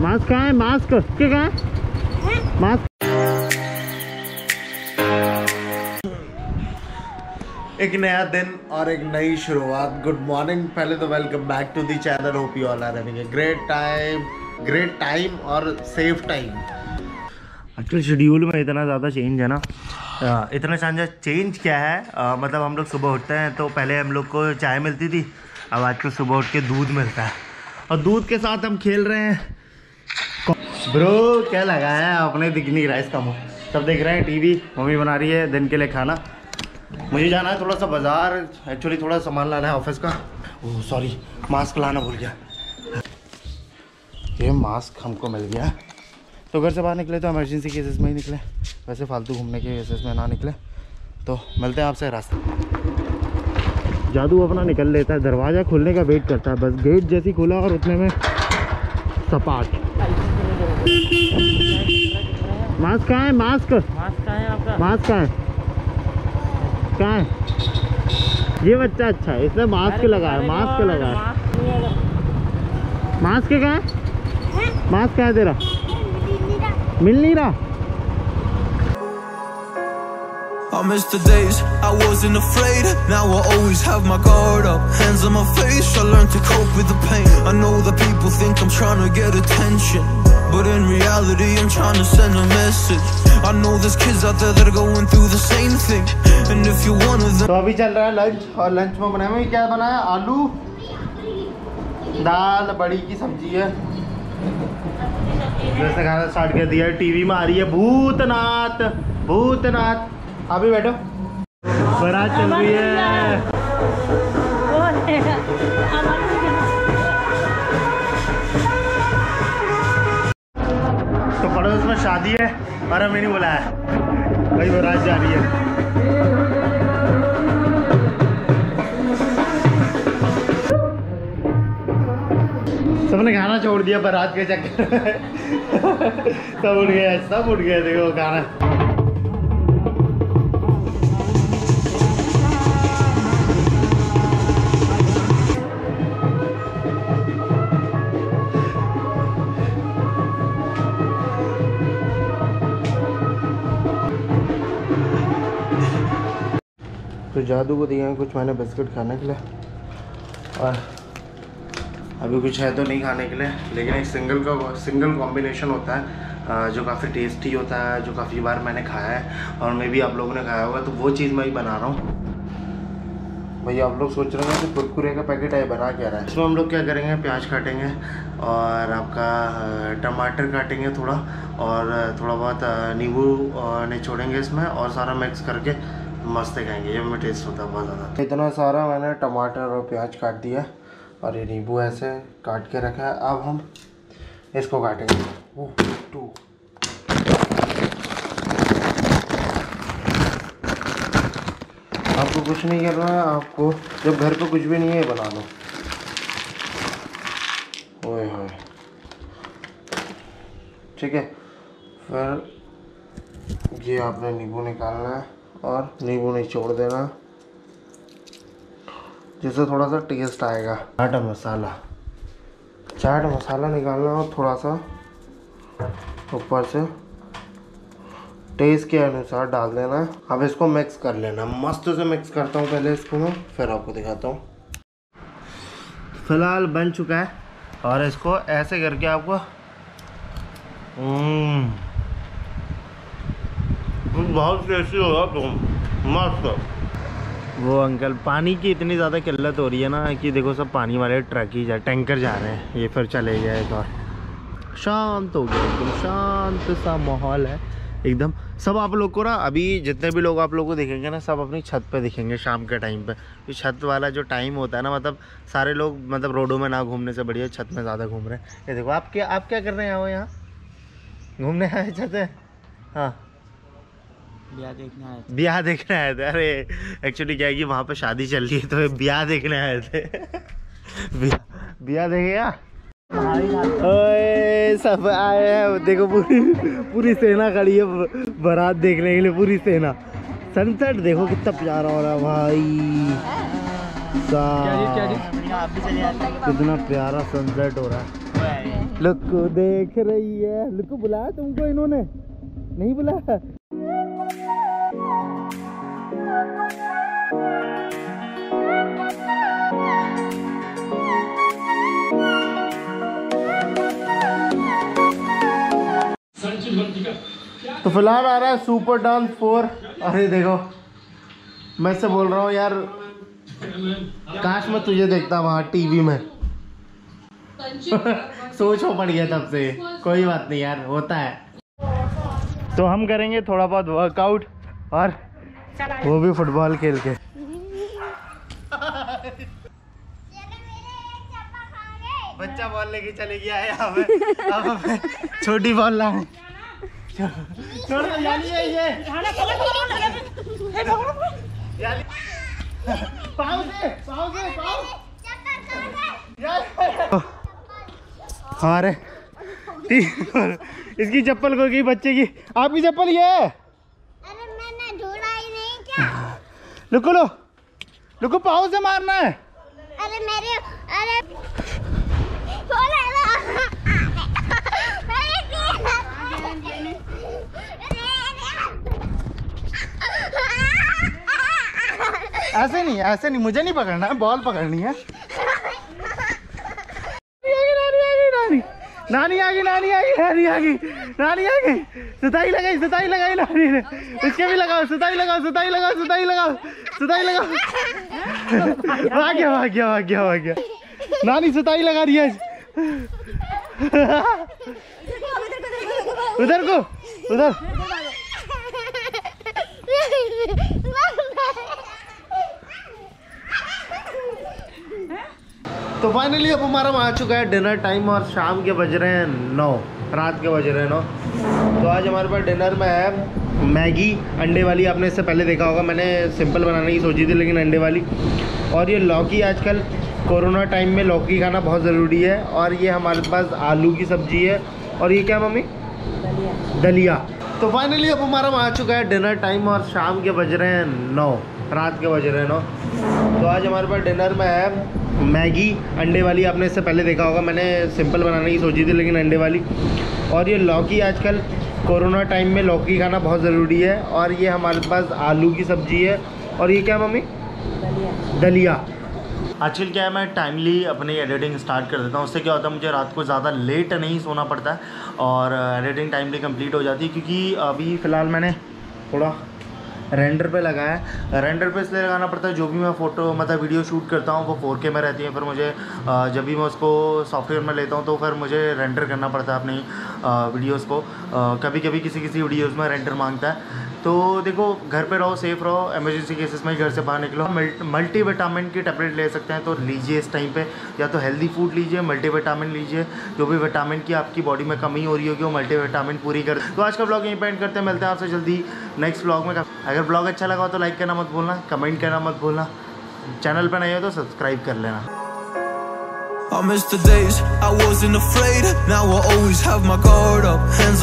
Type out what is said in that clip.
Mask कहाँ है? Mask. के कहाँ? है मास्क। एक नया दिन और एक नई शुरुआत। गुड मॉर्निंग पहले तो welcome back to the channel hope you all are having a great time great time और सेफ़ टाइम एक्चुअल शेड्यूल में इतना ज़्यादा चेंज है ना। इतना ज़्यादा चेंज क्या है? अ, मतलब हम लोग सुबह उठते हैं तो पहले हम लोग को चाय मिलती थी अब आजकल सुबह उठ के दूध मिलता है। और दूध के साथ हम खेल रहे हैं। ब्रो क्या लगा है? आपने दिख नहीं रहा इसका मुँह। सब देख रहे हैं, टीवी, मम्मी बना रही है, दिन के लिए खाना। मुझे जाना है थोड़ा सा बाज़ार। एक्चुअली थोड़ा सामान लाना है ऑफ़िस का। ओह सॉरी मास्क लाना भूल गया। ये मास्क हमको मिल गया। तो घर से बाहर निकले तो इमरजेंसी केसेस में ही निकले। वैसे फालतू घूमने के केसेस में ना निकले। तो मिलते हैं आपसे रास्ते। जादू अपना निकल लेता है। दरवाज़ा खुलने का वेट करता है। बस गेट जैसी खुला और उतने में सपाट। मास्क कहाँ है मास्क मास्क कहाँ है आपका मास्क कहाँ है कहाँ है ये बच्चा अच्छा है इसने मास्क लगाया मास्क लगाया मास्क मास्क कहाँ है मास्क कहाँ है तेरा मिल नहीं रहा I miss the days I wasn't afraid. Now I always have my guard up. Hands on my face, I learned to cope with the pain. I know that people think I'm trying to get attention. But in reality, I'm trying to send a message. I know there's kids out there that are going through the same thing. And if you're one of them, तो अभी चल रहा है lunch और lunch में बनाया हुआ क्या बनाया आलू दाल बड़ी की सब्ज़ी है जैसे खाना स्टार्ट कर दिया टीवी में आ रही है भूतनाथ भूतनाथ अभी बैठो बारात चल रही है शादी है और हमें नहीं बुलाया। भाई, वो राज जा रही है। सबने खाना छोड़ दिया रात के चक्कर सब उठ गया सब उठ गया देखो खाना। जादू को दिए हैं कुछ मैंने बिस्किट खाने के लिए। और अभी कुछ है तो नहीं खाने के लिए, लेकिन एक सिंगल का सिंगल कॉम्बिनेशन होता है जो काफ़ी टेस्टी होता है, जो काफ़ी बार मैंने खाया है, और मे भी आप लोगों ने खाया होगा तो वो चीज़ मैं ही बना रहा हूँ। भैया, आप लोग सोच रहे हैं कि कुरकुरे का पैकेट है बना क्या रहा है? इसमें हम लोग क्या करेंगे, प्याज काटेंगे, और आपका टमाटर काटेंगे थोड़ा, और थोड़ा बहुत नींबू निचोड़ेंगे इसमें, और सारा मिक्स करके मस्त खाएँगे ये में टेस्ट होता है बहुत ज़्यादा। इतना सारा मैंने टमाटर और प्याज काट दिया और ये नींबू ऐसे काट के रखा है। अब हम इसको काटेंगे। Oh, two. आपको कुछ नहीं करना है आपको जब घर पे कुछ भी नहीं है बना लो। ओए ठीक है फिर ये आपने नींबू निकालना है। और नींबू निचोड़ देना। जिससे थोड़ा सा टेस्ट आएगा। चाट मसाला। चाट मसाला निकालना और थोड़ा सा ऊपर से टेस्ट के अनुसार डाल देना। अब इसको मिक्स कर लेना। मस्त से मिक्स करता हूँ पहले इसको मैं फिर आपको दिखाता हूँ। फ़िलहाल बन चुका है। और इसको ऐसे करके आपको हम्म, बहुत टेस्टी होगा तुम मस्त वो अंकल, पानी की इतनी ज़्यादा किल्लत हो रही है ना कि देखो सब पानी वाले ट्रक ही जा, टैंकर जा रहे हैं। ये फिर चले गए एक और। शांत हो गया एकदम, शांत सा माहौल है, एकदम। सब आप लोग को ना, अभी जितने भी लोग आप लोग को देखेंगे ना, सब अपनी छत पे दिखेंगे शाम के टाइम पे। तो छत वाला जो टाइम होता है ना मतलब सारे लोग मतलब रोडों में ना घूमने से बढ़िया छत में ज़्यादा घूम रहे हैं। ये देखो, आप क्या आप क्या कर रहे हैं यहाँ? घूमने आए छत है हाँ। ब्याह देखने आए ब्याह देखने आए थे। अरे एक्चुअली क्या है कि वहाँ पे शादी चल रही है तो ब्याह देखने आए थे। ब्याह देखेगा ओए सब आए हैं। देखो पूरी पूरी सेना खड़ी है बारात देखने के लिए पूरी सेना। सनसेट देखो कितना प्यारा हो रहा है भाई। कितना प्यारा सनसेट हो रहा है। लुक्कू देख रही है। लुक बुलाया तुमको इन्होंने? नहीं बुलाया? तो फ़िलहाल आ रहा है सुपर डांस फोर अरे देखो, मैं से बोल रहा हूँ यार, काश मैं तुझे देखता वहाँ टीवी में। सोच हो पड़ गया तब से। कोई बात नहीं यार, होता है। तो हम करेंगे थोड़ा बहुत वर्कआउट और वो भी फुटबॉल खेल के। बच्चा बॉल लेके चले गया है अब छोटी बॉल लाए छोड़ दो ये। पाँव से पाँव से पाँव हमारे इसकी चप्पल खो गई बच्चे की आपकी चप्पल ये है अरे मैंने ढूंढा ही नहीं क्या लुको लो। लुको पाओ से मारना है। अरे मेरे अरे ऐसे नहीं ऐसे नहीं मुझे नहीं पकड़ना है बॉल पकड़नी है। नानी आ गई नानी आ गई नानी आ गई नानी आ गई। सताई लगाई सताई लगाई नानी ने। इसके भी लगाओ सताई लगाओ सताई लगाओ सताई लगाओ सताई लगाओ। भाग गया भाग गया भाग गया भाग गया नानी सताई लगा रही है। उधर को उधर। तो फाइनली अब हमारा आ चुका है डिनर टाइम और शाम के बज रहे हैं नौ, रात के बज रहे हैं नौ। तो आज हमारे पास डिनर में है मैगी, अंडे वाली, आपने इससे पहले देखा होगा, मैंने सिंपल बनाने की सोची थी, लेकिन अंडे वाली। और ये लौकी आजकल कोरोना टाइम में लौकी खाना बहुत ज़रूरी है, और ये हमारे पास आलू की सब्ज़ी है। और ये क्या मम्मी? दलिया। तो फाइनली अब हमारा आ चुका है डिनर टाइम और शाम के बज रहे हैं नौ, रात के बज रहे हैं नौ। तो आज हमारे पास डिनर में है मैगी अंडे वाली आपने इससे पहले देखा होगा मैंने सिंपल बनाने की सोची थी लेकिन अंडे वाली। और ये लौकी आजकल कोरोना टाइम में लौकी खाना बहुत ज़रूरी है और ये हमारे पास आलू की सब्ज़ी है। और ये क्या मम्मी? दलिया। आजकल क्या है मैं टाइमली अपनी एडिटिंग स्टार्ट कर देता हूँ। उससे क्या होता है मुझे रात को ज़्यादा लेट नहीं सोना पड़ता है और एडिटिंग टाइमली कंप्लीट हो जाती है क्योंकि अभी फ़िलहाल मैंने थोड़ा रेंडर पे लगाया रेंडर पे इसलिए लगाना पड़ता है, जो भी मैं फ़ोटो मतलब वीडियो शूट करता हूँ, वो फोर में रहती है। फिर मुझे जब भी मैं उसको सॉफ्टवेयर में लेता हूँ तो फिर मुझे रेंडर करना पड़ता है अपनी। वीडियोस को। कभी कभी किसी किसी वीडियोस में रेंटर माँगता है। तो देखो, घर पे रहो सेफ़ रहो इमरजेंसी केसेस में घर से बाहर निकलो। मल्टी विटामिन की टैबलेट ले सकते हैं तो लीजिए इस टाइम पे। या तो हेल्दी फ़ूड लीजिए मल्टी विटामिन लीजिए। जो भी विटामिन की आपकी बॉडी में कमी हो रही होगी, वो मल्टी विटामिन पूरी कर। तो आज का ब्लॉग यहीं पे एंड करते हैं। मिलते हैं आपसे जल्दी नेक्स्ट ब्लॉग में। अगर ब्लॉग अच्छा लगा हो तो लाइक करना मत भूलना कमेंट करना मत भूलना। चैनल पर नहीं हो तो सब्सक्राइब कर लेना। I miss the days I wasn't afraid. Now I always have my guard up. Hands